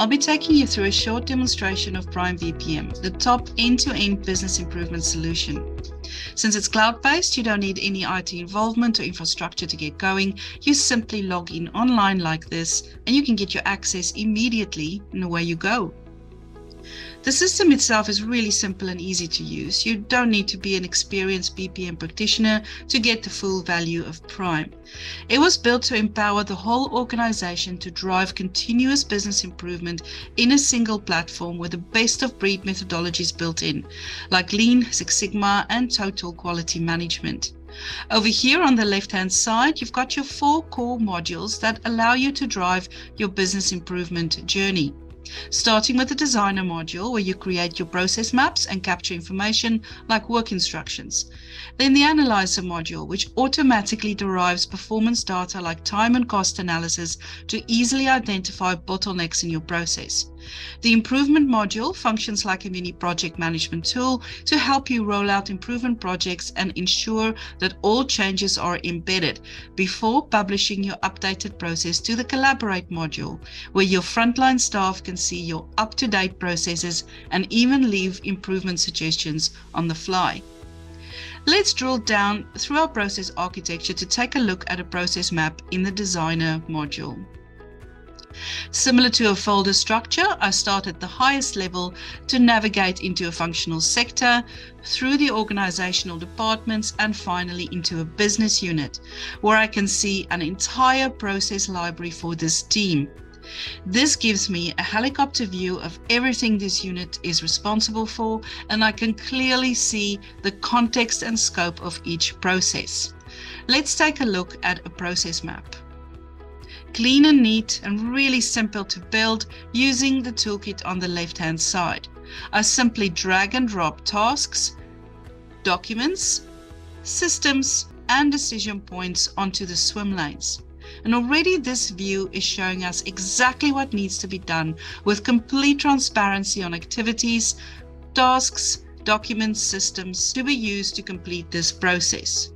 I'll be taking you through a short demonstration of Prime BPM, the top end-to-end business improvement solution. Since it's cloud-based, you don't need any IT involvement or infrastructure to get going. You simply log in online like this and you can get your access immediately and away you go. The system itself is really simple and easy to use. You don't need to be an experienced BPM practitioner to get the full value of Prime. It was built to empower the whole organization to drive continuous business improvement in a single platform with the best of breed methodologies built in, like Lean, Six Sigma, and Total Quality Management. Over here on the left hand side, you've got your four core modules that allow you to drive your business improvement journey starting with the designer module where you create your process maps and capture information like work instructions. Then the analyzer module, which automatically derives performance data like time and cost analysis to easily identify bottlenecks in your process. The improvement module functions like a mini project management tool to help you roll out improvement projects and ensure that all changes are embedded before publishing your updated process to the collaborate module, where your frontline staff can see your up-to-date processes and even leave improvement suggestions on the fly. Let's drill down through our process architecture to take a look at a process map in the designer module. Similar to a folder structure, I start at the highest level to navigate into a functional sector, through the organizational departments, and finally into a business unit, where I can see an entire process library for this team. This gives me a helicopter view of everything this unit is responsible for, and I can clearly see the context and scope of each process. Let's take a look at a process map clean and neat and really simple to build using the toolkit on the left hand side. I simply drag and drop tasks, documents, systems and decision points onto the swim lanes. And already this view is showing us exactly what needs to be done with complete transparency on activities, tasks, documents, systems to be used to complete this process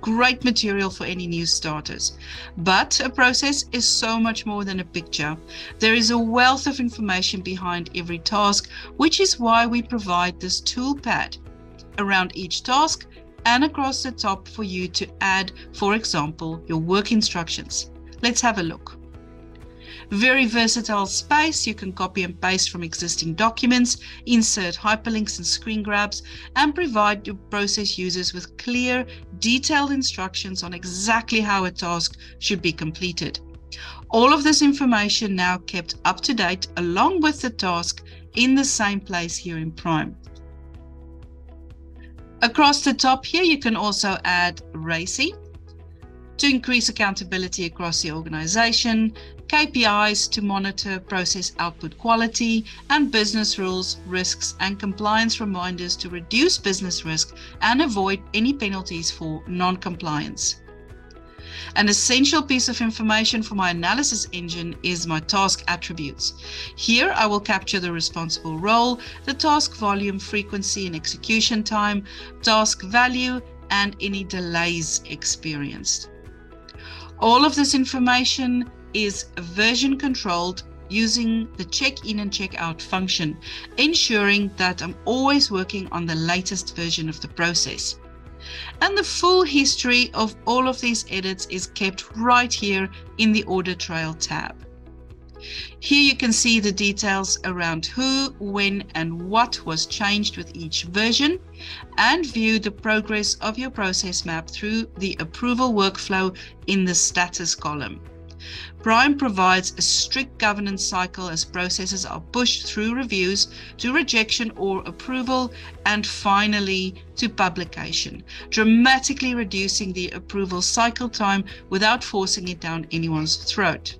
great material for any new starters. But a process is so much more than a picture. There is a wealth of information behind every task, which is why we provide this toolpad around each task and across the top for you to add, for example, your work instructions. Let's have a look. Very versatile space. You can copy and paste from existing documents, insert hyperlinks and screen grabs, and provide your process users with clear, detailed instructions on exactly how a task should be completed. All of this information now kept up to date along with the task in the same place here in Prime. Across the top here, you can also add RACI to increase accountability across the organization, KPIs to monitor process output quality, and business rules, risks, and compliance reminders to reduce business risk and avoid any penalties for non-compliance. An essential piece of information for my analysis engine is my task attributes. Here I will capture the responsible role, the task volume, frequency and execution time, task value, and any delays experienced. All of this information is version controlled using the check in and check out function, ensuring that I'm always working on the latest version of the process. And the full history of all of these edits is kept right here in the audit trail tab. Here you can see the details around who, when and what was changed with each version and view the progress of your process map through the approval workflow in the status column. Prime provides a strict governance cycle as processes are pushed through reviews to rejection or approval and finally to publication, dramatically reducing the approval cycle time without forcing it down anyone's throat.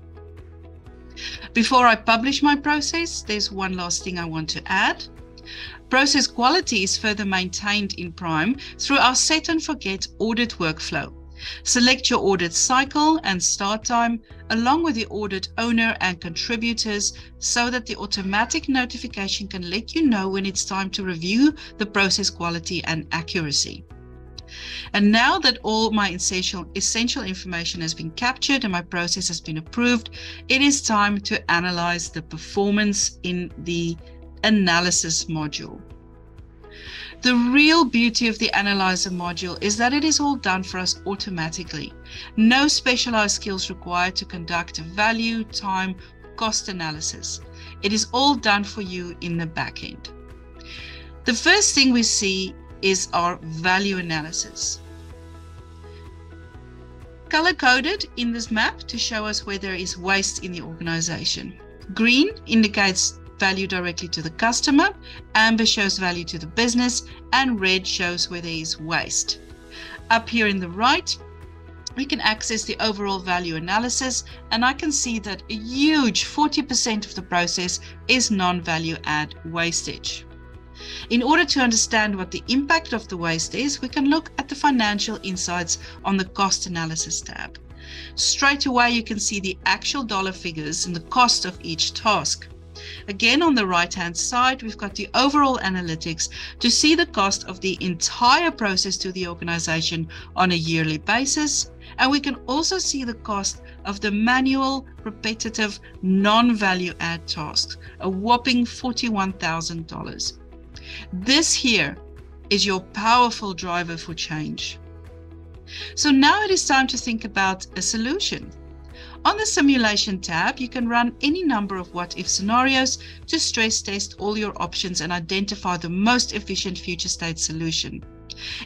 Before I publish my process, there's one last thing I want to add. Process quality is further maintained in Prime through our set and forget audit workflow. Select your audit cycle and start time along with the audit owner and contributors so that the automatic notification can let you know when it's time to review the process quality and accuracy. And now that all my essential, essential information has been captured and my process has been approved, it is time to analyze the performance in the analysis module. The real beauty of the analyzer module is that it is all done for us automatically. No specialized skills required to conduct a value, time, cost analysis. It is all done for you in the backend. The first thing we see is our value analysis. Color coded in this map to show us where there is waste in the organization. Green indicates value directly to the customer, amber shows value to the business, and red shows where there is waste. Up here in the right, we can access the overall value analysis and I can see that a huge 40% of the process is non-value add wastage. In order to understand what the impact of the waste is, we can look at the financial insights on the cost analysis tab. Straight away, you can see the actual dollar figures and the cost of each task. Again, on the right hand side, we've got the overall analytics to see the cost of the entire process to the organization on a yearly basis. And we can also see the cost of the manual, repetitive, non value add tasks, a whopping $41,000. This here is your powerful driver for change. So now it is time to think about a solution. On the Simulation tab, you can run any number of what-if scenarios to stress test all your options and identify the most efficient future state solution.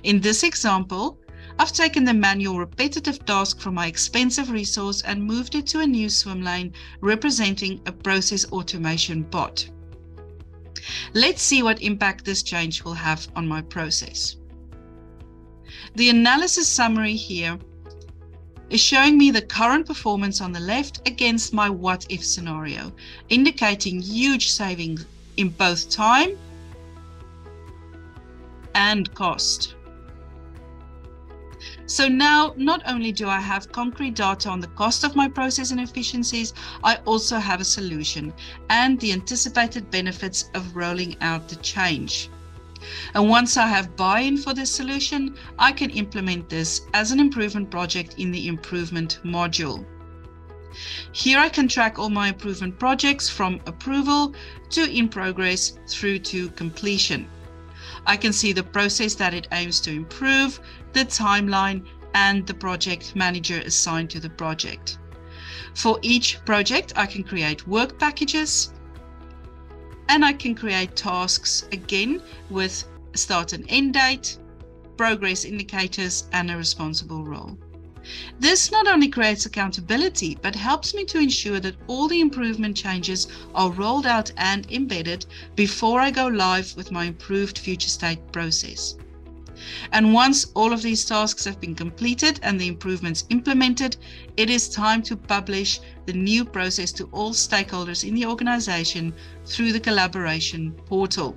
In this example, I've taken the manual repetitive task from my expensive resource and moved it to a new swim lane representing a process automation bot. Let's see what impact this change will have on my process. The analysis summary here is showing me the current performance on the left against my what if scenario, indicating huge savings in both time and cost. So now, not only do I have concrete data on the cost of my process and efficiencies, I also have a solution and the anticipated benefits of rolling out the change. And once I have buy-in for this solution, I can implement this as an improvement project in the improvement module. Here I can track all my improvement projects from approval to in progress through to completion. I can see the process that it aims to improve, the timeline, and the project manager assigned to the project. For each project, I can create work packages, and I can create tasks again with start and end date, progress indicators, and a responsible role. This not only creates accountability, but helps me to ensure that all the improvement changes are rolled out and embedded before I go live with my improved future state process. And once all of these tasks have been completed and the improvements implemented, it is time to publish the new process to all stakeholders in the organization through the collaboration portal.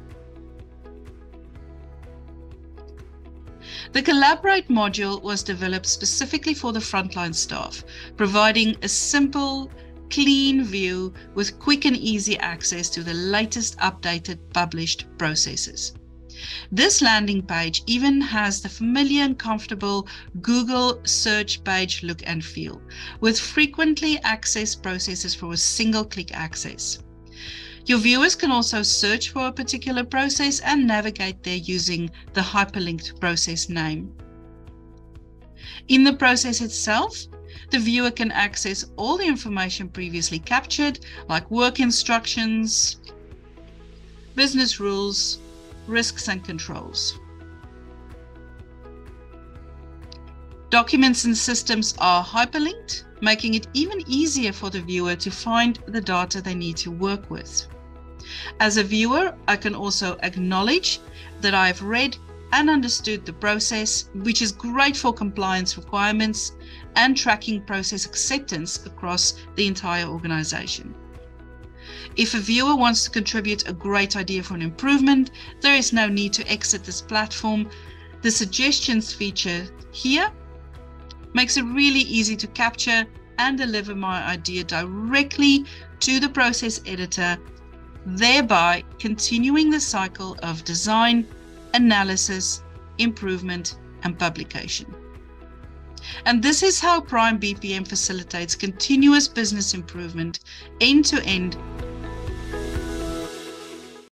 The Collaborate module was developed specifically for the frontline staff, providing a simple, clean view with quick and easy access to the latest updated published processes. This landing page even has the familiar and comfortable Google search page look and feel, with frequently accessed processes for a single click access. Your viewers can also search for a particular process and navigate there using the hyperlinked process name. In the process itself, the viewer can access all the information previously captured, like work instructions, business rules, risks and controls. Documents and systems are hyperlinked, making it even easier for the viewer to find the data they need to work with. As a viewer, I can also acknowledge that I've read and understood the process, which is great for compliance requirements and tracking process acceptance across the entire organization. If a viewer wants to contribute a great idea for an improvement, there is no need to exit this platform. The suggestions feature here makes it really easy to capture and deliver my idea directly to the process editor, thereby continuing the cycle of design, analysis, improvement, and publication. And this is how Prime BPM facilitates continuous business improvement end to end